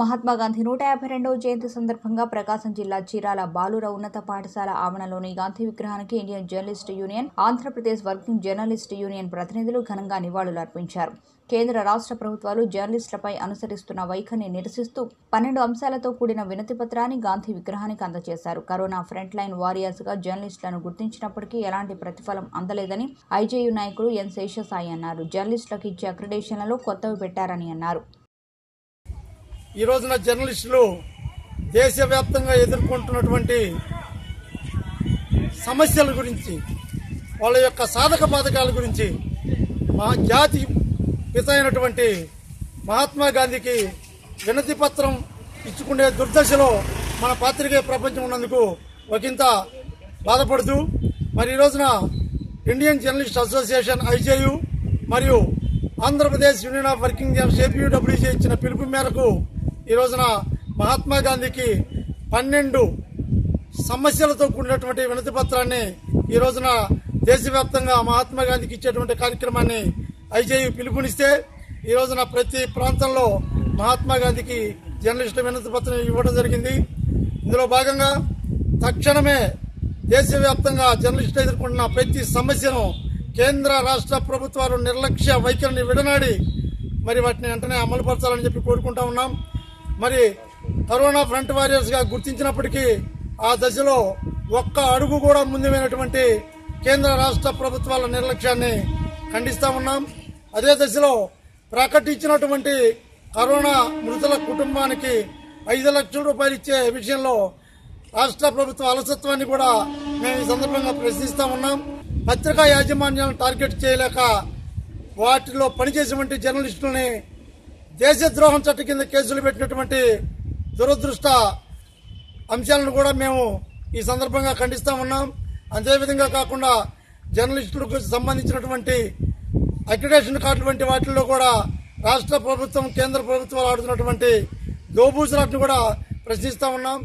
మహాత్మా గాంధీ నూట యాభై రెండవ జయంతి సందర్భంగా ప్రకాశం జిల్లా చీరాల బాలుర ఉన్నత పాఠశాల ఆవరణలోని గాంధీ విగ్రహానికి Indian journalist union Andhra Pradesh working journalist union ప్రతినిధులు ఘనంగా నివాళులర్పించారు. కేంద్ర రాష్ట్ర ప్రభుత్వాలు జర్నలిస్టులపై అనుసరిస్తున్న వైఖరిని నిరసిస్తూ పన్నెండు అంశాలతో కూడిన వినతి పత్రాన్ని గాంధీ విగ్రహానికి అందజేశారు. కరోనా ఫ్రంట్ లైన్ వారియర్స్గా జర్నలిస్టులను గుర్తించినప్పటికీ ఎలాంటి ప్రతిఫలం అందలేదని ఐజేయు నాయకులు ఎన్ శేషసాయి అన్నారు. జర్నలిస్టులకు ఇచ్చే అక్రిడేషన్లలో కొత్తవి పెట్టారని అన్నారు. ఈ రోజున జర్నలిస్టులు దేశవ్యాప్తంగా ఎదుర్కొంటున్నటువంటి సమస్యల గురించి వాళ్ళ యొక్క సాధక బాధకాల గురించి మా జాతి పిత అయినటువంటి మహాత్మా గాంధీకి వినతి పత్రం ఇచ్చుకునే దుర్దశలో మన పాత్రికేయ ప్రపంచం ఉన్నందుకు ఒకంత బాధపడుతూ మరి ఈ రోజున ఇండియన్ జర్నలిస్ట్ అసోసియేషన్ ఐజేయు మరియు Andhra Pradesh union of working journals APUWJ ఇచ్చిన పిలుపు మేరకు ఈ రోజున మహాత్మా గాంధీకి పన్నెండు సమస్యలతో కూడినటువంటి వినతి పత్రాన్ని ఈ రోజున దేశవ్యాప్తంగా మహాత్మా గాంధీకి ఇచ్చేటువంటి కార్యక్రమాన్ని ఐజేయు పిలుపునిస్తే ఈ రోజున ప్రతి ప్రాంతంలో మహాత్మా గాంధీకి జర్నలిస్టు వినతి పత్రం ఇవ్వడం జరిగింది. ఇందులో భాగంగా తక్షణమే దేశవ్యాప్తంగా జర్నలిస్టులు ఎదుర్కొంటున్న ప్రతి సమస్యను కేంద్ర రాష్ట్ర ప్రభుత్వాలు నిర్లక్ష్య వైఖరిని విడనాడి మరి వాటిని వెంటనే అమలుపరచాలని చెప్పి కోరుకుంటా ఉన్నాం. మరి కరోనా ఫ్రంట్ వారియర్స్గా గుర్తించినప్పటికీ ఆ దశలో ఒక్క అడుగు కూడా ముందుమైనటువంటి కేంద్ర రాష్ట్ర ప్రభుత్వాల నిర్లక్ష్యాన్ని ఖండిస్తా ఉన్నాం. అదే దశలో ప్రకటించినటువంటి కరోనా మృతుల కుటుంబానికి ఐదు లక్షల రూపాయలు ఇచ్చే విషయంలో రాష్ట్ర ప్రభుత్వ అలసత్వాన్ని కూడా మేము ఈ సందర్భంగా ప్రశ్నిస్తా ఉన్నాం. పత్రికా యాజమాన్యాలను టార్గెట్ చేయలేక వాటిలో పనిచేసేటువంటి జర్నలిస్టులని దేశద్రోహం చట్ట కింద కేసులు పెట్టినటువంటి దురదృష్ట అంశాలను కూడా మేము ఈ సందర్భంగా ఖండిస్తా ఉన్నాం. అదేవిధంగా కాకుండా జర్నలిస్టులకు సంబంధించినటువంటి అక్రిడేషన్ కార్డు వంటి వాటిల్లో కూడా రాష్ట్ర ప్రభుత్వం కేంద్ర ప్రభుత్వాలు ఆడుతున్నటువంటి దోబూసులాట్ను కూడా ప్రశ్నిస్తా ఉన్నాం.